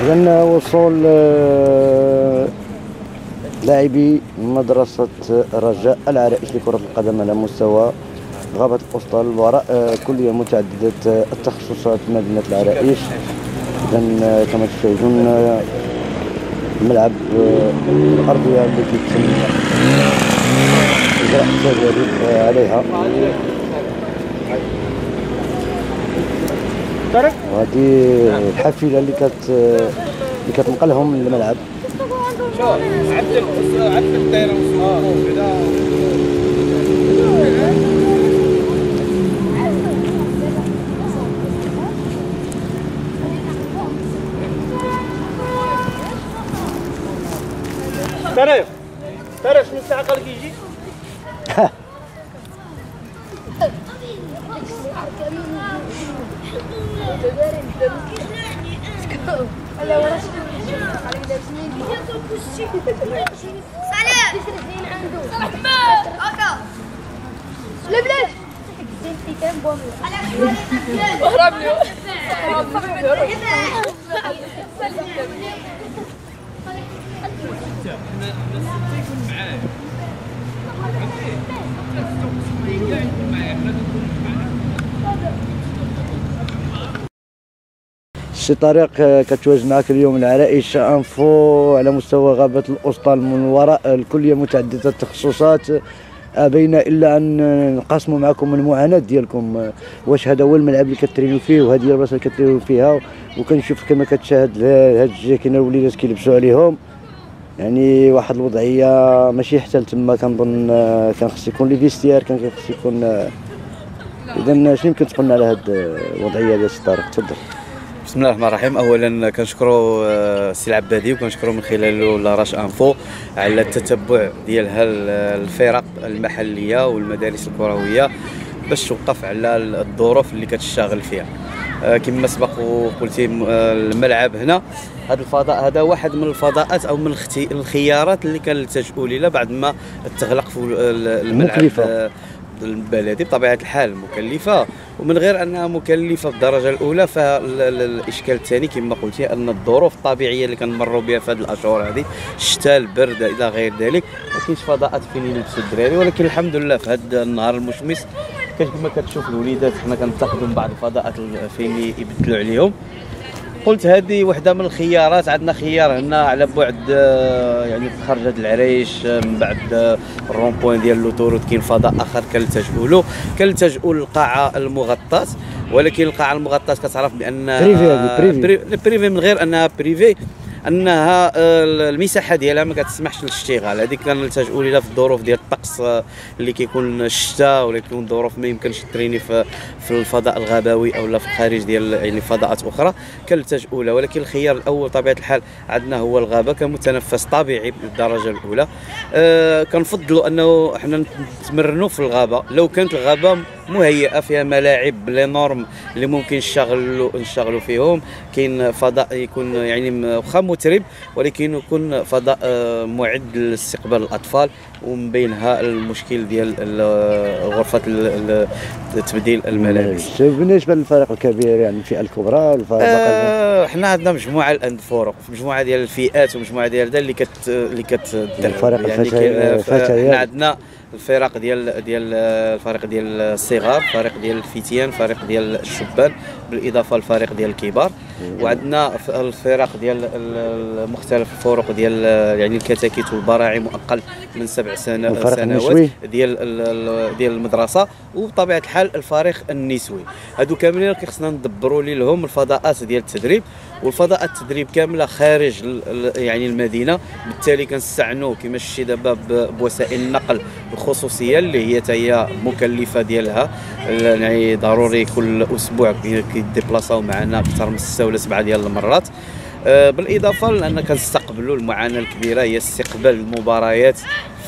إذا وصول آه، لاعبي مدرسة رجاء العرائش لكرة القدم على مستوى غابة الأسطال وراء آه، كلية متعددة آه، التخصصات مدينة العرائش. آه، كما تشاهدون آه، الأرضية التي تم إجراء آه، عليها. وهذه الحافلة اللي كت اللي كتنقلهم للملعب. ترى ترى شنو الساعة قال لك يجي سلام. احمد هكا لبلب اهرب لي شي طريق آه، كتواجد معك اليوم العرائش. أنفو على مستوى غابة الأسطال من وراء الكلية متعددة التخصصات. أبينا إلا أن نقاسموا معكم المعاناة ديالكم. آه، واش هذا هو الملعب اللي كترينوا فيه وهذه هي البلاصة اللي كترينوا فيها. وكنشوف كما كتشاهد هاد الجاكين الوليدات كيلبسوا عليهم. يعني واحد الوضعية ماشي حتى لتما كنظن آه، كان خص يكون لي فيستيار كان خص يكون آه، إذا شنو يمكن تقولنا على هاد آه، الوضعية ديال سي طارق تفضل. بسم الله الرحمن الرحيم. اولا كنشكروا آه، السي العبادي وكنشكروا من خلاله Larache Info على التتبع ديالها ل- الفرق المحلية والمدارس الكروية باش توقف على الظروف اللي كتشتغل فيها. آه، كما سبق وقلتي آه، الملعب هنا. هذا الفضاء هذا واحد من الفضاءات أو من الخيارات اللي كنلتجئوا ليها بعد ما تغلق في الملعب مكلفة. آه، البلدي بطبيعة الحال مكلفة. ومن غير أنها مكلفة بالدرجة الأولى فالإشكال الثاني كما قلتي أن الظروف الطبيعية اللي كنمروا بها في هذه الأشهر هذه الشتاء البرد إلى غير ذلك ما كاينش فضاءات فين يلبسوا الدراري. ولكن الحمد لله في هذا النهار المشمس كما كتشوف الوليدات حنا كنتخذوا من بعض الفضاءات ال- فين يبدلوا عليهم. قلت هذه وحدة من الخيارات عندنا خيار هنا على بعد آه، يعني خرج هاد العريش آه، من بعد آه، ال rond-point ديال l'autoroute كاين فضاء آخر كنلتجئوا له. كنلتجئوا للقاعة المغطاه ولكن القاعة المغطاه كتعرف بأن privé privé من غير أنها privé أنها آه، المساحة ديالها ما كتسمحش للاشتغال. هذيك كنلتجئوا ليها في الظروف ديال الطقس آه، اللي كيكون الشتاء ولا كيكون ظروف ما يمكنش تريني في في الفضاء الغابوي أو لا في الخارج ديال يعني فضاءات أخرى. كنلتجئوا لها. ولكن الخيار الأول طبيعة الحال عندنا هو الغابة. كمتنفس طبيعي بالدرجة الأولى. آه كنفضلوا أنه إحنا نتمرنوا في الغابة. لو كانت الغابة مهيئة فيها ملاعب لي نورم اللي ممكن نشغلوا نشغلوا فيهم. كاين فضاء يكون يعني واخا مترب ولكن يكون فضاء آه، معد لاستقبال الأطفال ومن بينها المشكل ديال ال- غرفة تبديل الملابس. بالنسبة للفريق الكبير يعني الفئة الكبرى والفريق آه، حنا عندنا مجموعة الآن فرق مجموعة ديال الفئات ومجموعة ديال اللي كت اللي كتدرب الفرق الفتي- كاين- الفتيات. حنا عندنا الفرق ديال ديال الفريق ديال الصغار فريق ديال الفتيان فريق ديال الشبان بالإضافة للفريق ديال الكبار. وعندنا الفرق ديال ال- مختلف الفرق ديال يعني الكتاكيت والبراعم أقل من سبع سنوات. ديال ال- ال- ديال المدرسة. وبطبيعة الحال الفريق النسوي. هادو كاملين خصنا ندبروا لهم الفضاءات ديال التدريب. والفضاءات التدريب كاملة خارج يعني المدينة. بالتالي كنستعنوا كما شفتي دابا بوسائل النقل الخصوصية اللي هي هي مكلفة ديالها. ال- يعني ضروري كل أسبوع كي- كيديبلاصاو معنا أكثر من ستة ولا سبعة ديال المرات. آه، بالإضافة لأن كنستقبلوا المعاناة الكبيرة هي استقبال المباريات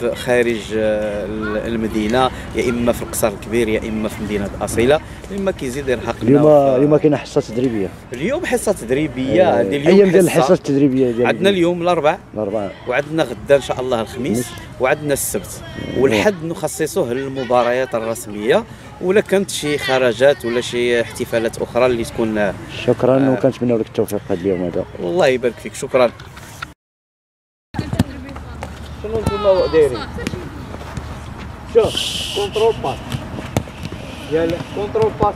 في خارج آه، المدينة يا إما في القصر الكبير يا إما في مدينة أصيلة. مما كيزيد يرهقنا اليوم اليوم كاينة حصة تدريبية. اليوم حصة تدريبية. هذه اليوم أيام ديال حصة. الحصص التدريبية ديال عندنا اليوم الاربع الاربعه وعندنا غدا إن شاء الله الخميس. وعندنا السبت. والحد نخصصوه للمباريات الرسمية. ولا كانت شي خرجات ولا شي احتفالات أخرى اللي تكون شكرا وكنتمنى لك التوفيق هذا اليوم هذا. الله يبارك فيك. شكرا. شنو نتوما دايرين شوف كونترول باس ديال كونترول باس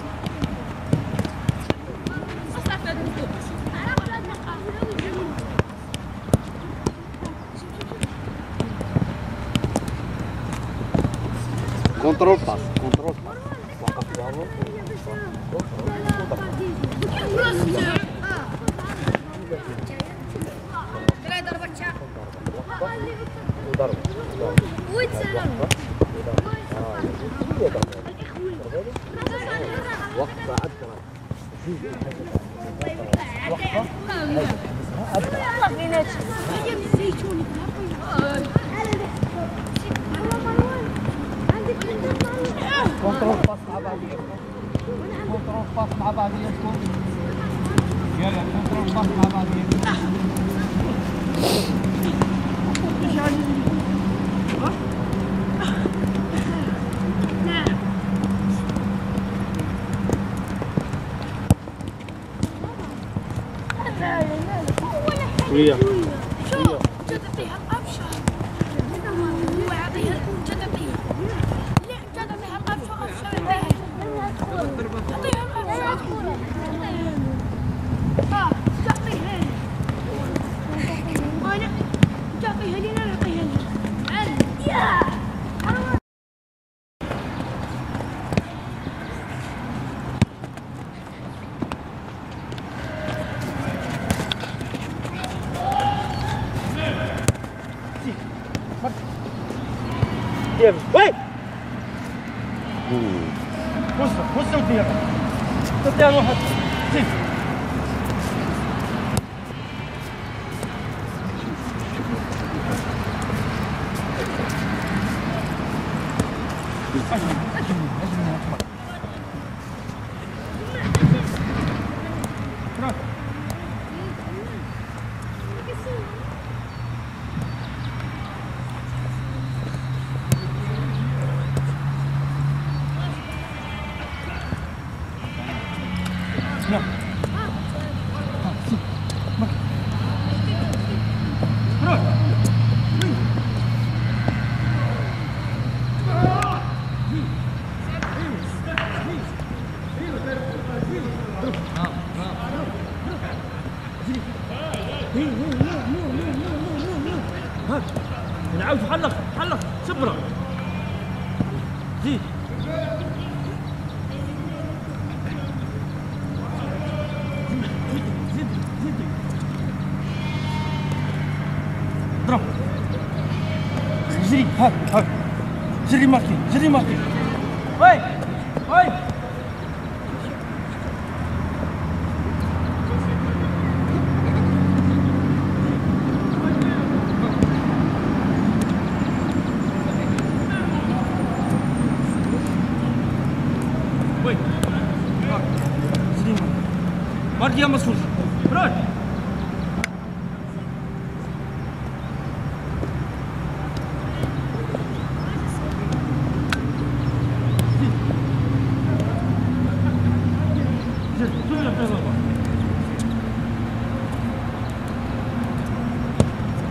كونترول باس كونترول باس وقف بالو وضرب وقف عاد كونترول شوية tiro. Vai! Puxa, puxa o tiro. Estou até no rato. Sim. زيد نعاود حلق حلق صبره زيد ضرب جري هاك هاك جري ماركي جري ماركي وي وي هاك جري ماركي ماركي يا مسؤول روح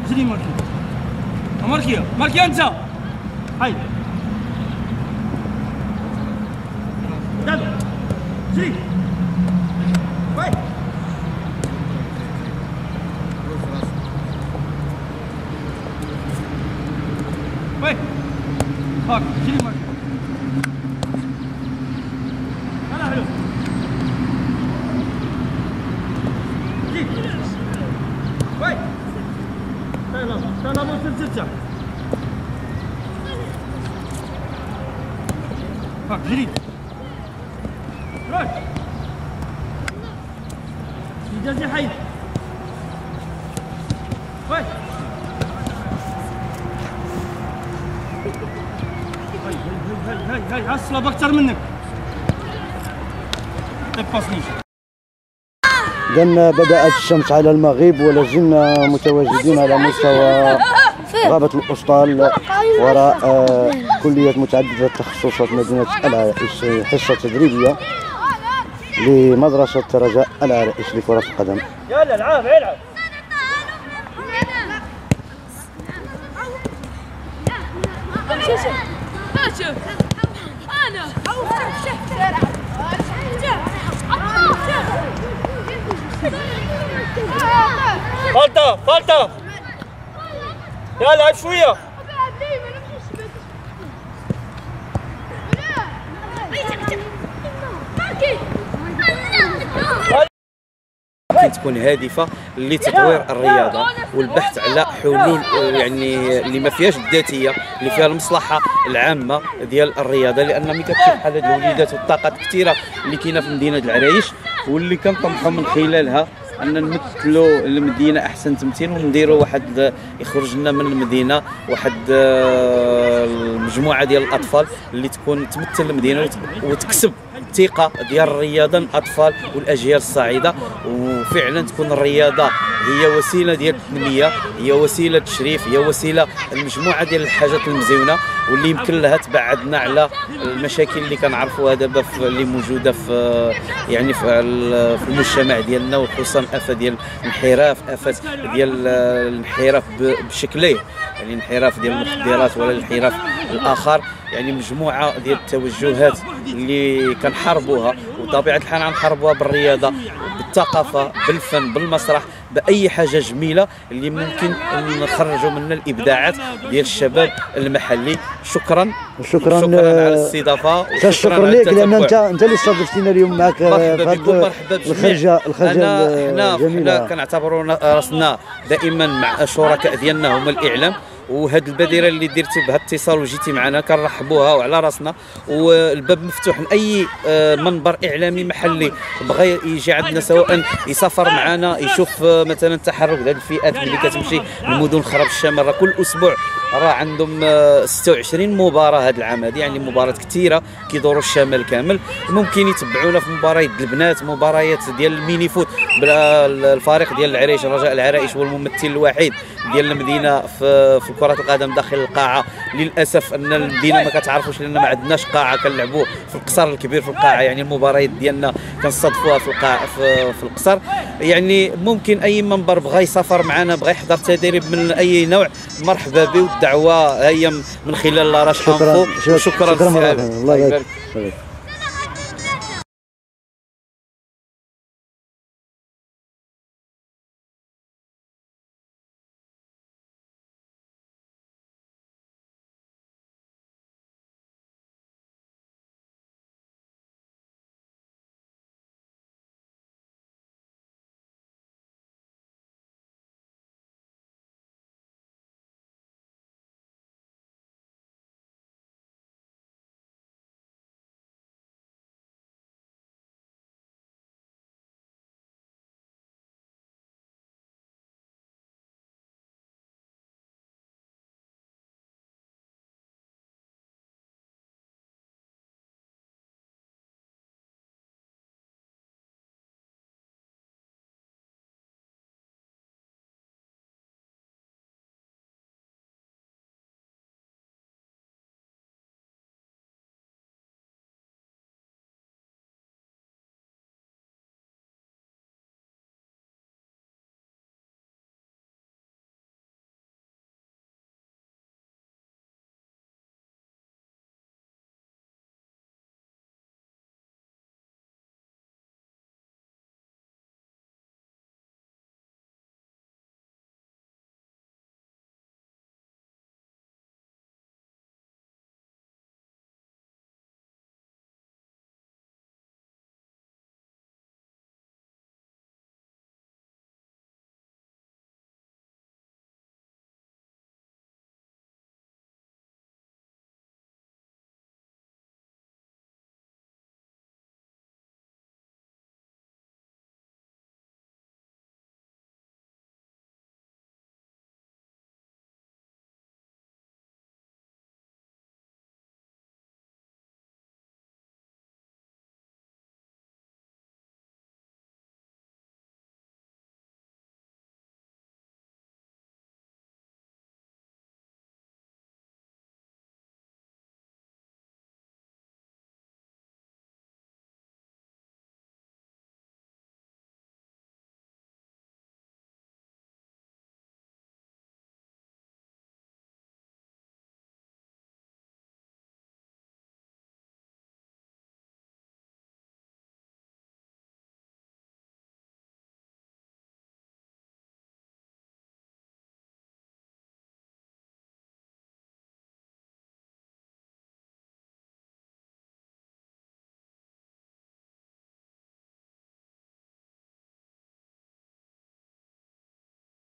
جري ماركي ماركي ماركي انت هاي يلا جري وي وي هاك جري ماركي هلا حلو جي وي تعال مو ترجع هاك جري روح يجازي حي وي جاي عصلب أكثر منك تبصنيش إذا بدأت الشمس على المغيب ولا زلنا متواجدين على مستوى غابة الأسطال وراء آه، كلية متعددة التخصصات مدينة العرائش حصة تدريبية لمدرسة رجاء العرائش لكرة القدم. يلا العاب العب. فلتة فلتة يلا شوية. ممكن تكون هادفة لتطوير الرياضة والبحث على حلول يعني اللي ما فيهاش الذاتية اللي فيها المصلحة العامة ديال الرياضة لأن ملي كتشوف بحال هاد الوليدات والطاقات كثيره اللي كاينة في مدينة العرايش واللي كنطمحوا من خلالها. أن نمثلوا المدينة أحسن تمثيل ونديروا واحد يخرج لنا من المدينة واحد آه، المجموعة ديال الأطفال اللي تكون تمثل المدينة وت- وتكسب. الثقة ديال الرياضة الأطفال والأجيال الصاعدة. وفعلا تكون الرياضة هي وسيلة ديال التنمية هي وسيلة تشريف هي وسيلة المجموعة ديال الحاجات المزيونة. واللي يمكن لها تبعدنا على المشاكل اللي كنعرفوها دابا اللي موجودة في يعني في ال- في المجتمع ديالنا وخصوصا افه ديال الانحراف آفة ديال الانحراف بشكليه يعني الانحراف ديال المخدرات ولا الانحراف الآخر. يعني مجموعة ديال التوجهات اللي كنحاربوها وطبيعة الحال غنحاربوها بالرياضة بالثقافة بالفن بالمسرح بأي حاجة جميلة اللي ممكن نخرجوا منها الإبداعات ديال الشباب المحلي. شكرا. شكرا شكرا على آه، الاستضافة الشكر لك لأن انت. أنت اللي استضفتينا اليوم معك آه، مرحبا في بكم مرحبا بجميع الخرجه الخرجه حنا حنا كنعتبروا رأسنا دائما مع الشركاء ديالنا هما الإعلام. وهاد البادره اللي درتي بهذا الاتصال وجيتي معنا كنرحبوها وعلى راسنا. والباب مفتوح لاي آه، منبر إعلامي محلي. بغى يجي عندنا سواء يسافر معنا يشوف آه، مثلا تحرك هذه الفئات اللي كتمشي لمدن أخرى بالشمال. راه كل أسبوع راه عندهم آه، 26 مباراة هذا العام هذه يعني مباريات كثيرة كيدوروا الشمال كامل. ممكن يتبعونا في مباريات البنات مباريات ديال ال mini-foot الفريق ديال العرائش رجاء العرائش هو الممثل الوحيد. ديال المدينة في في كرة القدم داخل القاعة. للأسف أن المدينة ما كتعرفوش لأن ما عندناش قاعة كنلعبوا في القصر الكبير في القاعة. يعني المباريات ديالنا كنصادفوها في القاعه في, في القصر. يعني ممكن أي منبر بغى يسافر معنا بغى يحضر تدريب من أي نوع مرحبا به والدعوة هي من خلال لاراش شكرا. شكرا شكرا. الله الله يبارك. فيك.